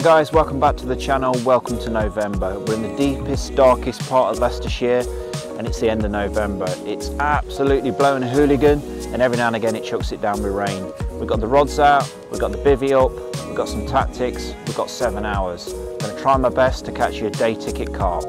Hi guys, welcome back to the channel. Welcome to November. We're in the deepest, darkest part of Leicestershire and it's the end of November. It's absolutely blowing a hooligan and every now and again it chucks it down with rain. We've got the rods out, we've got the bivvy up, we've got some tactics, we've got seven hours. I'm to try my best to catch you a day ticket carp.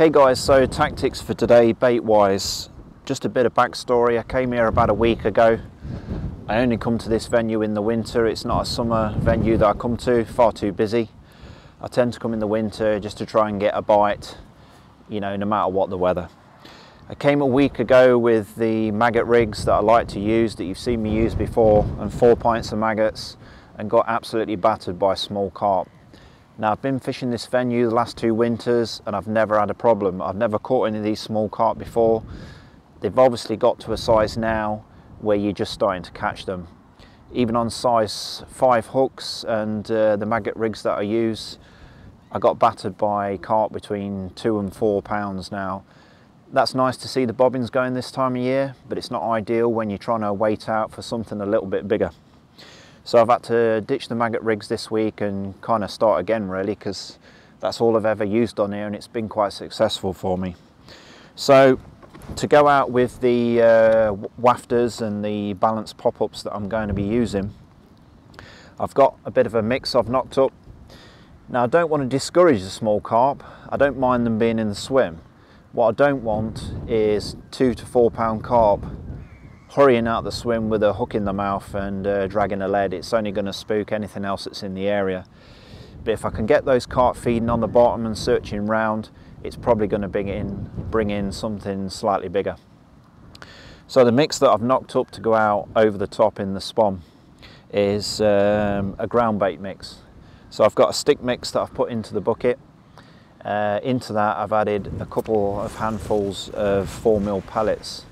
Okay guys, so tactics for today bait wise. Just a bit of backstory, I came here about a week ago. I only come to this venue in the winter, it's not a summer venue that I come to, far too busy. I tend to come in the winter just to try and get a bite, you know, no matter what the weather. I came a week ago with the maggot rigs that I like to use, that you've seen me use before, and four pints of maggots, and got absolutely battered by a small carp. Now I've been fishing this venue the last two winters and I've never had a problem. I've never caught any of these small carp before. They've obviously got to a size now where you're just starting to catch them. Even on size 5 hooks and uh, the maggot rigs that I use, I got battered by carp between 2 and 4 pounds now. That's nice to see the bobbins going this time of year, but it's not ideal when you're trying to wait out for something a little bit bigger. So I've had to ditch the maggot rigs this week and kind of start again really because that's all I've ever used on here and it's been quite successful for me. So to go out with the uh, wafters and the balance pop-ups that I'm going to be using, I've got a bit of a mix I've knocked up. Now I don't want to discourage the small carp, I don't mind them being in the swim. What I don't want is two to four pound carp hurrying out the swim with a hook in the mouth and uh, dragging a lead, it's only going to spook anything else that's in the area. But if I can get those carp feeding on the bottom and searching round, it's probably going to bring in, bring in something slightly bigger. So the mix that I've knocked up to go out over the top in the spomb is um, a ground bait mix. So I've got a stick mix that I've put into the bucket. Uh, into that I've added a couple of handfuls of 4 mil pellets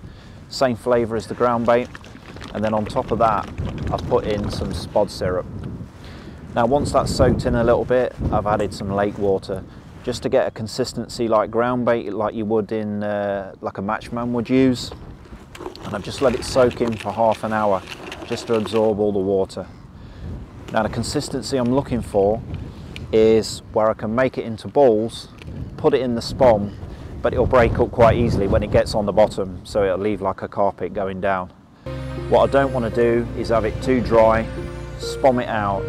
same flavour as the ground bait. And then on top of that, I've put in some spod syrup. Now once that's soaked in a little bit, I've added some lake water just to get a consistency like ground bait, like you would in, uh, like a matchman would use. And I've just let it soak in for half an hour just to absorb all the water. Now the consistency I'm looking for is where I can make it into balls, put it in the spomb but it'll break up quite easily when it gets on the bottom so it'll leave like a carpet going down. What I don't want to do is have it too dry, spomb it out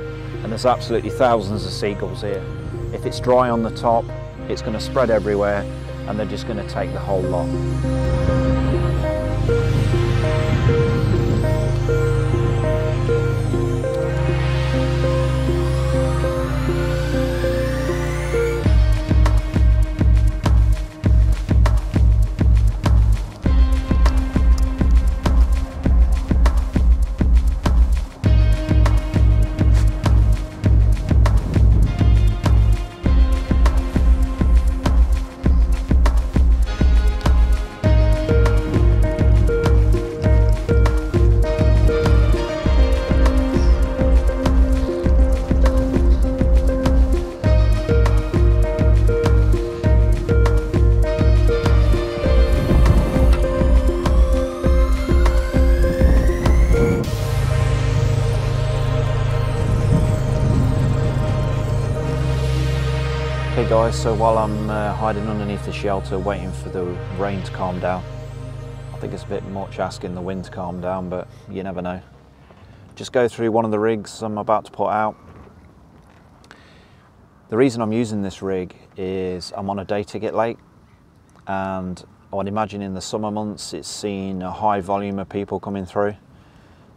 and there's absolutely thousands of seagulls here. If it's dry on the top it's going to spread everywhere and they're just going to take the whole lot. Okay guys, so while I'm uh, hiding underneath the shelter waiting for the rain to calm down, I think it's a bit much asking the wind to calm down, but you never know. Just go through one of the rigs I'm about to put out. The reason I'm using this rig is I'm on a day ticket lake and I would imagine in the summer months it's seen a high volume of people coming through.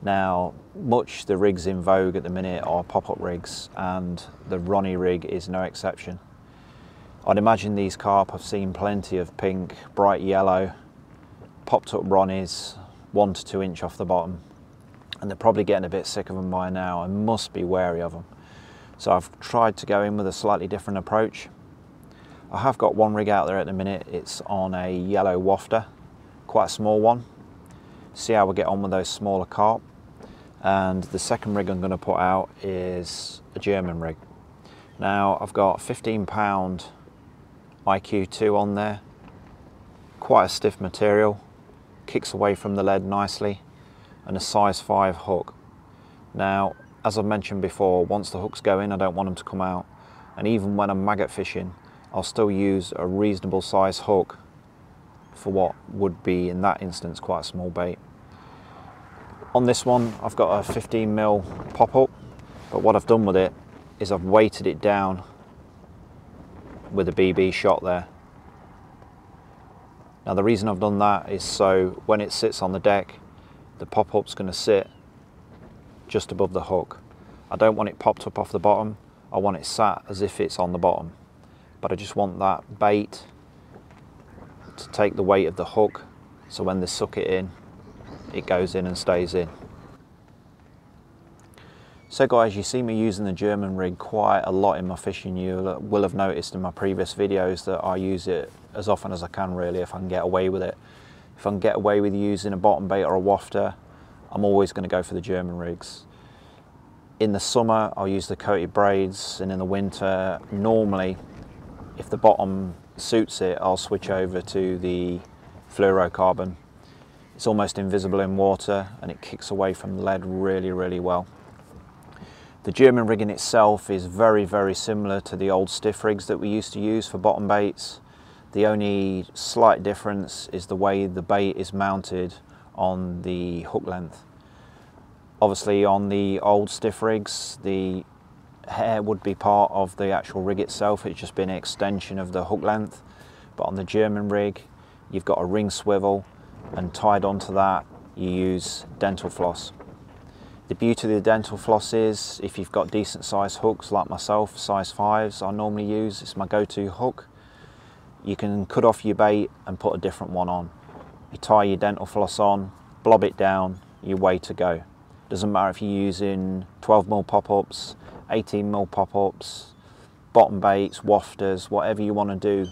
Now, much the rigs in vogue at the minute are pop-up rigs and the Ronnie rig is no exception. I'd imagine these carp have seen plenty of pink, bright yellow, popped up Ronnies, one to two inch off the bottom. And they're probably getting a bit sick of them by now and must be wary of them. So I've tried to go in with a slightly different approach. I have got one rig out there at the minute. It's on a yellow wafter, quite a small one. see how we get on with those smaller carp. And the second rig I'm going to put out is a German rig. Now I've got 15 pound IQ2 on there, quite a stiff material, kicks away from the lead nicely, and a size 5 hook. Now, as I've mentioned before, once the hooks go in, I don't want them to come out. And even when I'm maggot fishing, I'll still use a reasonable size hook for what would be, in that instance, quite a small bait. On this one, I've got a 15 mil pop-up, but what I've done with it is I've weighted it down with a BB shot there. Now the reason I've done that is so when it sits on the deck, the pop-up's going to sit just above the hook. I don't want it popped up off the bottom, I want it sat as if it's on the bottom. But I just want that bait to take the weight of the hook, so when they suck it in, it goes in and stays in. So guys, you see me using the German rig quite a lot in my fishing. You will have noticed in my previous videos that I use it as often as I can really if I can get away with it. If I can get away with using a bottom bait or a wafter, I'm always going to go for the German rigs. In the summer, I'll use the coated braids and in the winter, normally, if the bottom suits it, I'll switch over to the fluorocarbon. It's almost invisible in water and it kicks away from lead really, really well. The German rigging itself is very, very similar to the old stiff rigs that we used to use for bottom baits. The only slight difference is the way the bait is mounted on the hook length. Obviously on the old stiff rigs, the hair would be part of the actual rig itself, it's just been an extension of the hook length. But on the German rig, you've got a ring swivel and tied onto that, you use dental floss. The beauty of the dental floss is if you've got decent size hooks like myself, size 5s I normally use, it's my go-to hook. You can cut off your bait and put a different one on. You tie your dental floss on, blob it down, you're way to go. Doesn't matter if you're using 12mm pop-ups, 18mm pop-ups, bottom baits, wafters, whatever you want to do,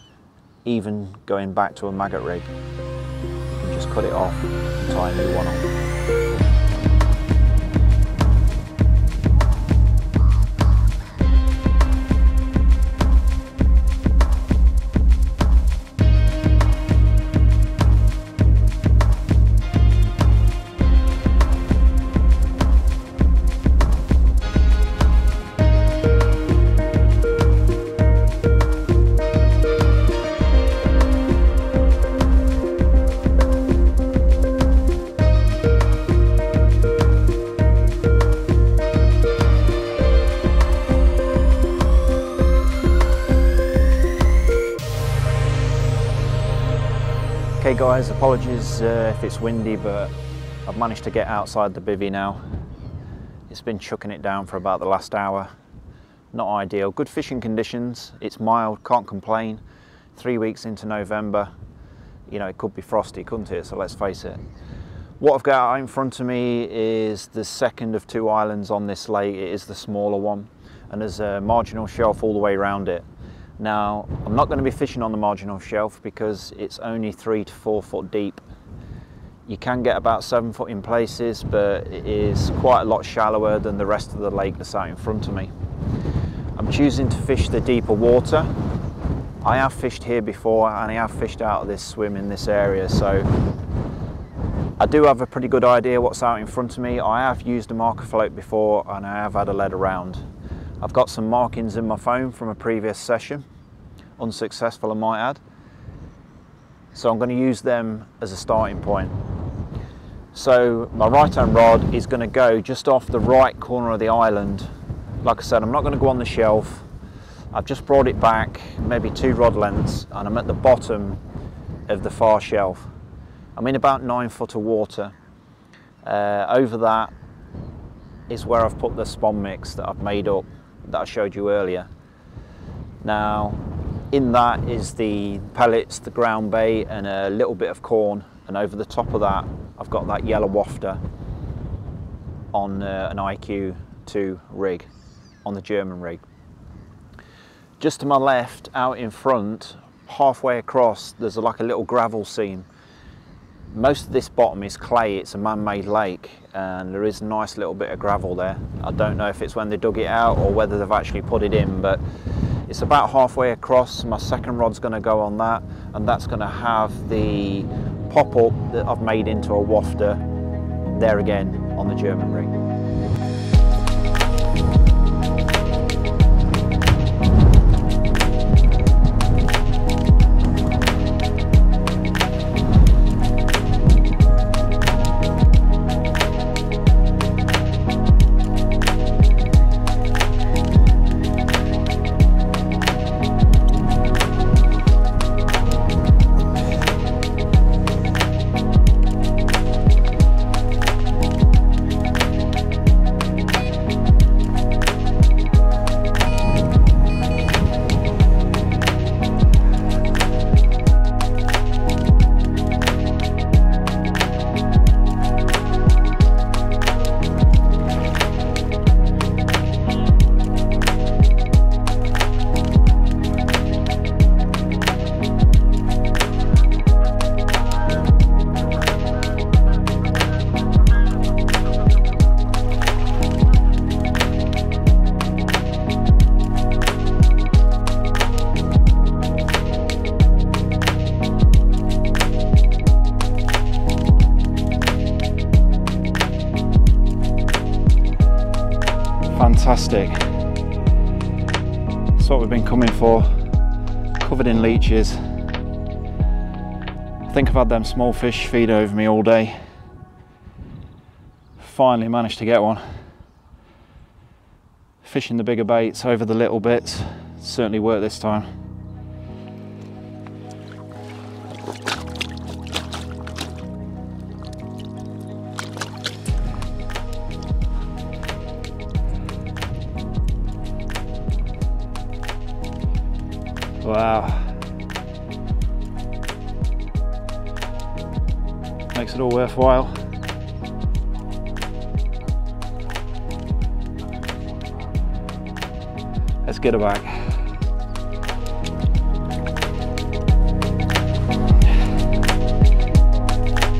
even going back to a maggot rig. You can just cut it off and tie a new one on. Guys, apologies uh, if it's windy, but I've managed to get outside the bivvy now. It's been chucking it down for about the last hour. Not ideal. Good fishing conditions. It's mild, can't complain. Three weeks into November, you know, it could be frosty, couldn't it? So let's face it. What I've got in front of me is the second of two islands on this lake. It is the smaller one, and there's a marginal shelf all the way around it. Now, I'm not going to be fishing on the marginal shelf because it's only three to four foot deep. You can get about seven foot in places, but it is quite a lot shallower than the rest of the lake that's out in front of me. I'm choosing to fish the deeper water. I have fished here before and I have fished out of this swim in this area, so I do have a pretty good idea what's out in front of me. I have used a marker float before and I have had a lead around. I've got some markings in my phone from a previous session, unsuccessful I might add. So I'm going to use them as a starting point. So my right hand rod is going to go just off the right corner of the island. Like I said, I'm not going to go on the shelf. I've just brought it back maybe two rod lengths and I'm at the bottom of the far shelf. I'm in about nine foot of water. Uh, over that is where I've put the spomb mix that I've made up that I showed you earlier. Now, in that is the pellets, the ground bait, and a little bit of corn. And over the top of that, I've got that yellow wafter on uh, an IQ2 rig, on the German rig. Just to my left, out in front, halfway across, there's like a little gravel seam. Most of this bottom is clay, it's a man-made lake and there is a nice little bit of gravel there. I don't know if it's when they dug it out or whether they've actually put it in but it's about halfway across. My second rod's going to go on that and that's going to have the pop-up that I've made into a wafter there again on the German rig. Fantastic. That's what we've been coming for, covered in leeches. I think I've had them small fish feed over me all day. Finally managed to get one. Fishing the bigger baits over the little bits, certainly worked this time. Wow. Makes it all worthwhile. Let's get it back.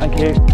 Thank you.